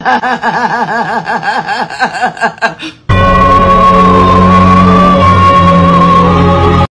哈哈哈哈哈哈。